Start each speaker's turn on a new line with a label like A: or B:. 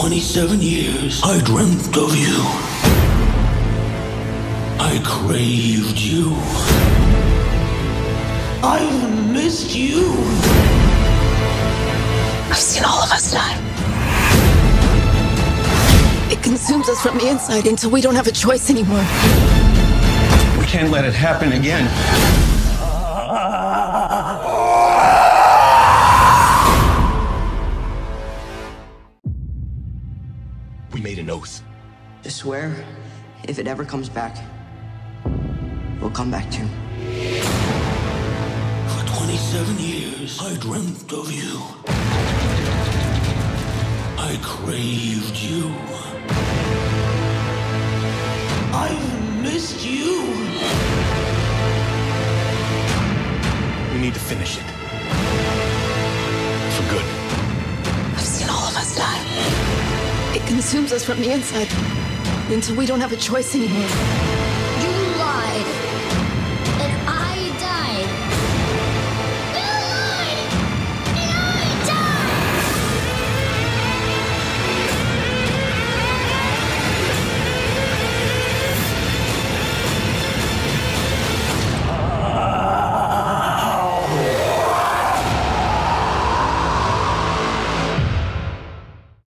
A: 27 years, I dreamt of you. I craved you. I've missed you.
B: I've seen all of us die. It consumes us from the inside until we don't have a choice anymore.
C: We can't let it happen again.
A: We made an oath.
D: Just swear, if it ever comes back, we'll come back too.
A: For 27 years, I dreamt of you. I craved you. I've missed you.
C: We need to finish it. For good.
B: I've seen all of us die. It consumes us from the inside until we don't have a choice anymore.